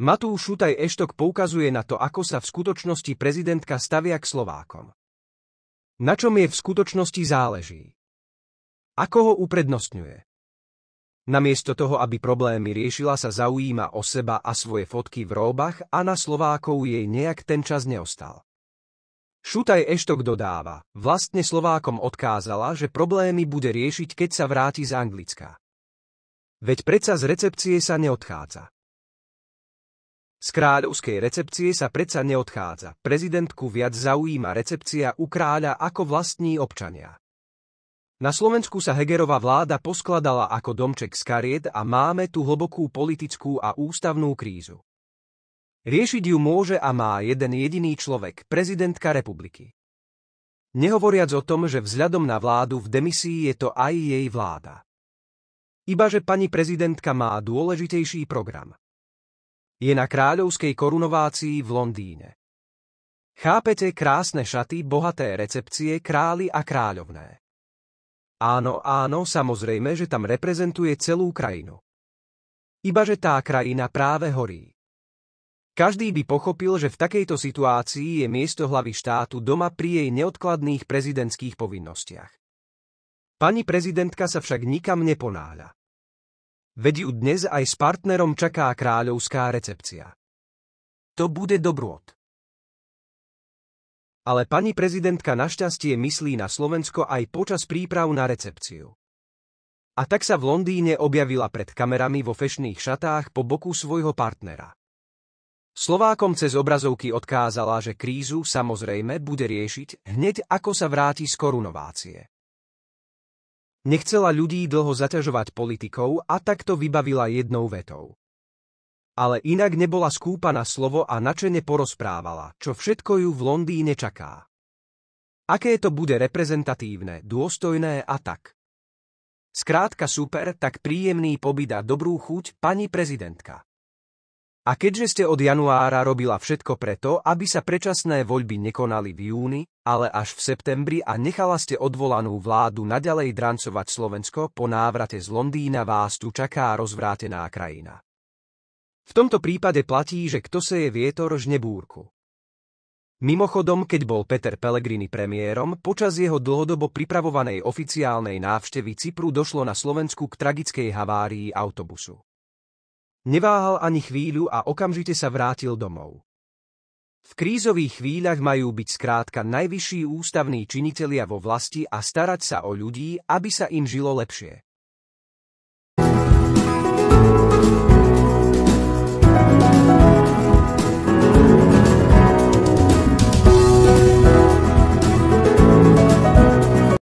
Matúš Šutaj Eštok poukazuje na to, ako sa v skutočnosti prezidentka stavia k Slovákom. Na čom je v skutočnosti záleží? Ako ho uprednostňuje? Namiesto toho, aby problémy riešila, sa zaujíma o seba a svoje fotky v róbach a na Slovákov jej nejak ten čas neostal. Šutaj Eštok dodáva, vlastne Slovákom odkázala, že problémy bude riešiť, keď sa vráti z Anglicka. Veď predsa z recepcie sa neodchádza. Z kráľovskej recepcie sa predsa neodchádza. Prezidentku viac zaujíma recepcia u kráľa ako vlastní občania. Na Slovensku sa Hegerová vláda poskladala ako domček z kariet a máme tu hlbokú politickú a ústavnú krízu. Riešiť ju môže a má jeden jediný človek, prezidentka republiky. Nehovoriac o tom, že vzhľadom na vládu v demisii je to aj jej vláda. Ibaže pani prezidentka má dôležitejší program je na kráľovskej korunovácii v Londýne. Chápete krásne šaty, bohaté recepcie, králi a kráľovné. Áno, áno, samozrejme, že tam reprezentuje celú krajinu. Ibaže tá krajina práve horí. Každý by pochopil, že v takejto situácii je miesto hlavy štátu doma pri jej neodkladných prezidentských povinnostiach. Pani prezidentka sa však nikam neponáľa. Veď ju dnes aj s partnerom čaká kráľovská recepcia. To bude dobrôd. Ale pani prezidentka našťastie myslí na Slovensko aj počas príprav na recepciu. A tak sa v Londýne objavila pred kamerami vo fešných šatách po boku svojho partnera. Slovákom cez obrazovky odkázala, že krízu samozrejme bude riešiť hneď ako sa vráti z korunovácie. Nechcela ľudí dlho zaťažovať politikou a takto vybavila jednou vetou. Ale inak nebola skúpa na slovo a načene porozprávala, čo všetko ju v Londýne čaká. Aké to bude reprezentatívne, dôstojné a tak. Skrátka super, tak príjemný pobyt a dobrú chuť, pani prezidentka. A keďže ste od januára robila všetko preto, aby sa predčasné voľby nekonali v júni, ale až v septembri a nechala ste odvolanú vládu naďalej drancovať Slovensko, po návrate z Londýna vás tu čaká rozvrátená krajina. V tomto prípade platí, že kto seje vietor žne búrku. Mimochodom, keď bol Peter Pellegrini premiérom, počas jeho dlhodobo pripravovanej oficiálnej návštevy Cypru došlo na Slovensku k tragickej havárii autobusu. Neváhal ani chvíľu a okamžite sa vrátil domov. V krízových chvíľach majú byť skrátka najvyšší ústavní činitelia vo vlasti a starať sa o ľudí, aby sa im žilo lepšie.